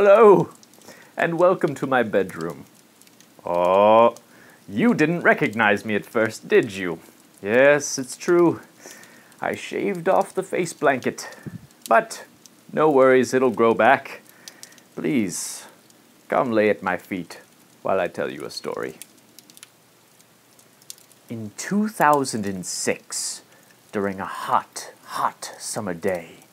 Hello, and welcome to my bedroom. Oh, you didn't recognize me at first, did you? Yes, it's true. I shaved off the face blanket. But no worries, it'll grow back. Please, come lay at my feet while I tell you a story. In 2006, during a hot, hot summer day,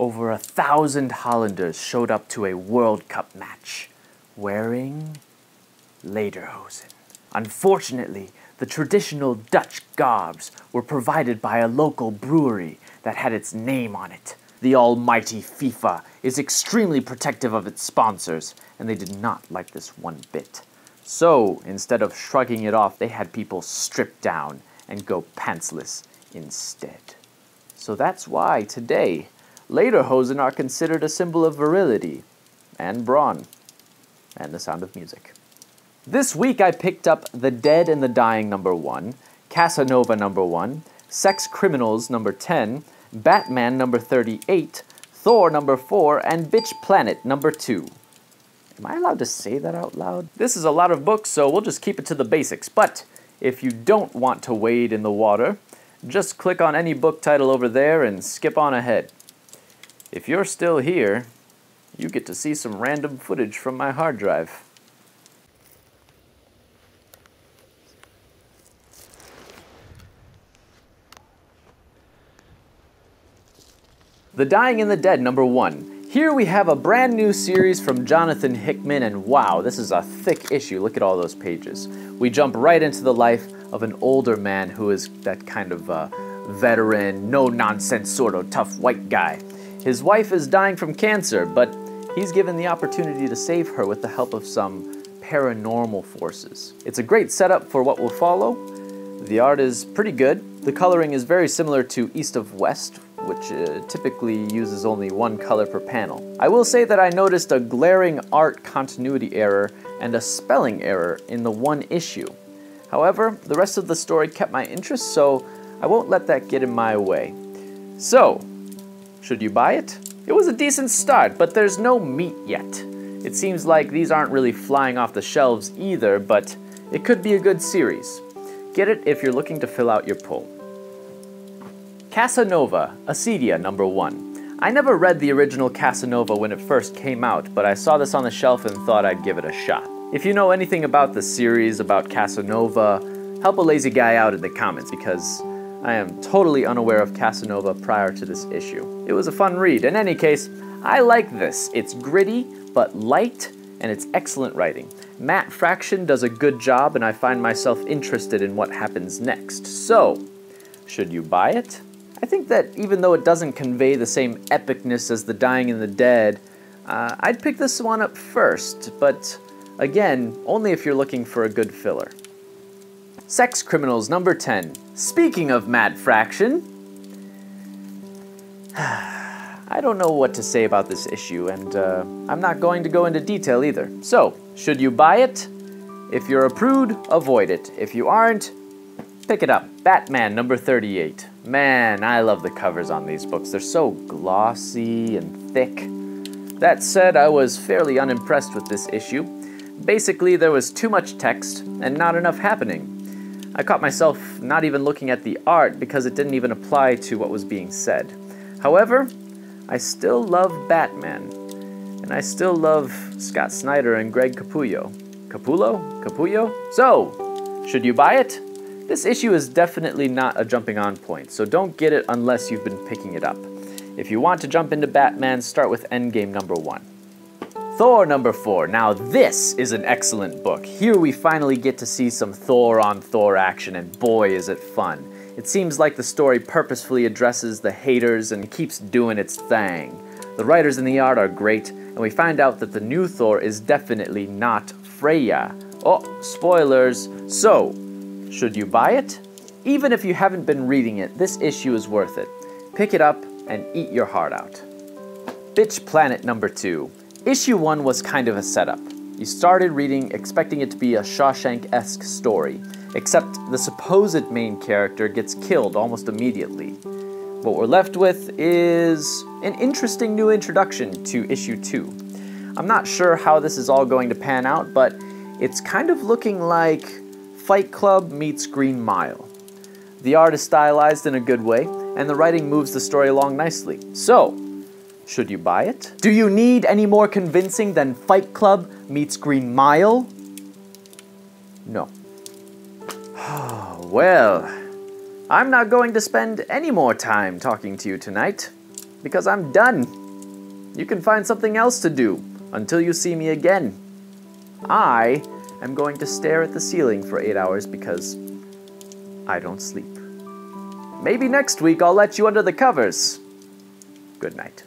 over a thousand Hollanders showed up to a World Cup match wearing lederhosen. Unfortunately, the traditional Dutch garbs were provided by a local brewery that had its name on it. The almighty FIFA is extremely protective of its sponsors, and they did not like this one bit. So, instead of shrugging it off, they had people strip down and go pantsless instead. So that's why today, lederhosen are considered a symbol of virility and brawn and the sound of music. This week I picked up The Dead and the Dying number 1, Casanova number 1, Sex Criminals number 10, Batman number 38, Thor number 4, and Bitch Planet number 2. Am I allowed to say that out loud? This is a lot of books, so we'll just keep it to the basics. But if you don't want to wade in the water, just click on any book title over there and skip on ahead. If you're still here, you get to see some random footage from my hard drive. The Dying and the Dead, number one. Here we have a brand new series from Jonathan Hickman, and wow, this is a thick issue. Look at all those pages. We jump right into the life of an older man who is that kind of uh, veteran, no nonsense sort of tough white guy. His wife is dying from cancer, but he's given the opportunity to save her with the help of some paranormal forces. It's a great setup for what will follow. The art is pretty good. The coloring is very similar to East of West, which uh, typically uses only one color per panel. I will say that I noticed a glaring art continuity error and a spelling error in the one issue. However, the rest of the story kept my interest, so I won't let that get in my way. So, should you buy it? It was a decent start, but there's no meat yet. It seems like these aren't really flying off the shelves either, but it could be a good series. Get it if you're looking to fill out your pull. Casanova, Acedia number 1. I never read the original Casanova when it first came out, but I saw this on the shelf and thought I'd give it a shot. If you know anything about the series, about Casanova, help a lazy guy out in the comments because I am totally unaware of Casanova prior to this issue. It was a fun read. In any case, I like this. It's gritty, but light, and it's excellent writing. Matt Fraction does a good job, and I find myself interested in what happens next. So, should you buy it? I think that even though it doesn't convey the same epicness as The Dying and the Dead, uh, I'd pick this one up first, but again, only if you're looking for a good filler. Sex Criminals number 10. Speaking of Matt Fraction, I don't know what to say about this issue, and uh, I'm not going to go into detail either. So, should you buy it? If you're a prude, avoid it. If you aren't, pick it up. Batman number 38. Man, I love the covers on these books. They're so glossy and thick. That said, I was fairly unimpressed with this issue. Basically, there was too much text and not enough happening. I caught myself not even looking at the art because it didn't even apply to what was being said. However, I still love Batman, and I still love Scott Snyder and Greg Capullo. Capullo? Capullo? So, should you buy it? This issue is definitely not a jumping on point, so don't get it unless you've been picking it up. If you want to jump into Batman, start with Endgame number one. Thor number four. Now, this is an excellent book. Here we finally get to see some Thor on Thor action, and boy, is it fun. It seems like the story purposefully addresses the haters and keeps doing its thing. The writers and the art are great, and we find out that the new Thor is definitely not Freya. Oh, spoilers. So, should you buy it? Even if you haven't been reading it, this issue is worth it. Pick it up and eat your heart out. Bitch Planet number 2. Issue 1 was kind of a setup. You started reading expecting it to be a Shawshank esque story, except the supposed main character gets killed almost immediately. what we're left with is an interesting new introduction to issue 2. I'm not sure how this is all going to pan out, but it's kind of looking like Fight Club meets Green Mile. The art is stylized in a good way, and the writing moves the story along nicely. So, should you buy it? Do you need any more convincing than Fight Club meets Green Mile? No. well, I'm not going to spend any more time talking to you tonight because I'm done. You can find something else to do until you see me again. I am going to stare at the ceiling for eight hours because I don't sleep. Maybe next week I'll let you under the covers. Good night.